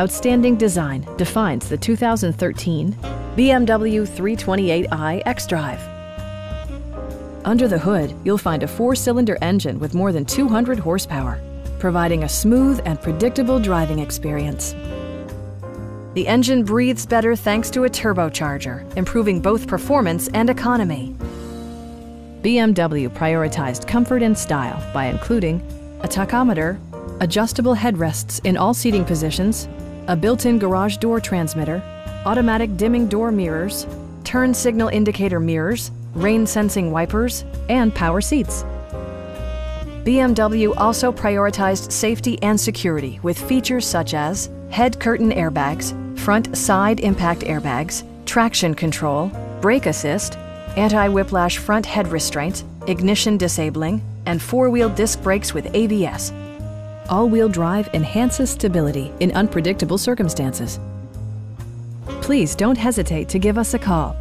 Outstanding design defines the 2013 BMW 328i xDrive. Under the hood, you'll find a four-cylinder engine with more than 200 horsepower, providing a smooth and predictable driving experience. The engine breathes better thanks to a turbocharger, improving both performance and economy. BMW prioritized comfort and style by including a tachometer, adjustable headrests in all seating positions, a built-in garage door transmitter, automatic dimming door mirrors, turn signal indicator mirrors, rain sensing wipers, and power seats. BMW also prioritized safety and security with features such as head curtain airbags, front side impact airbags, traction control, brake assist, anti-whiplash front head restraint, ignition disabling, and four-wheel disc brakes with ABS. All-wheel drive enhances stability in unpredictable circumstances. Please don't hesitate to give us a call.